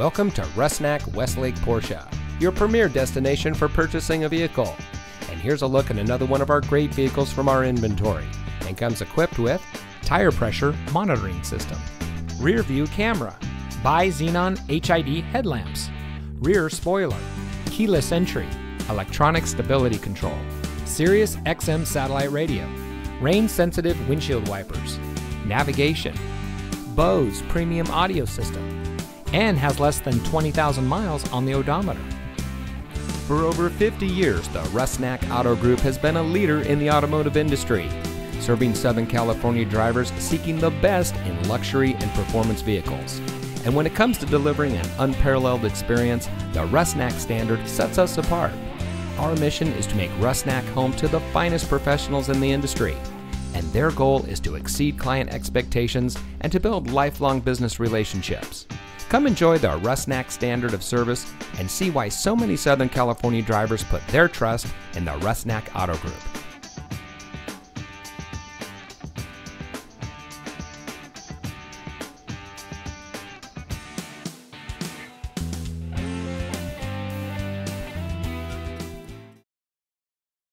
Welcome to Rusnak Westlake Porsche, your premier destination for purchasing a vehicle. And here's a look at another one of our great vehicles from our inventory and comes equipped with tire pressure monitoring system, rear view camera, bi-xenon HID headlamps, rear spoiler, keyless entry, electronic stability control, Sirius XM satellite radio, rain sensitive windshield wipers, navigation, Bose premium audio system, and has less than 20,000 miles on the odometer. For over 50 years, the Rusnak Auto Group has been a leader in the automotive industry, serving Southern California drivers seeking the best in luxury and performance vehicles. And when it comes to delivering an unparalleled experience, the Rusnak standard sets us apart. Our mission is to make Rusnak home to the finest professionals in the industry, and their goal is to exceed client expectations and to build lifelong business relationships. Come enjoy the Rusnak standard of service and see why so many Southern California drivers put their trust in the Rusnak Auto Group.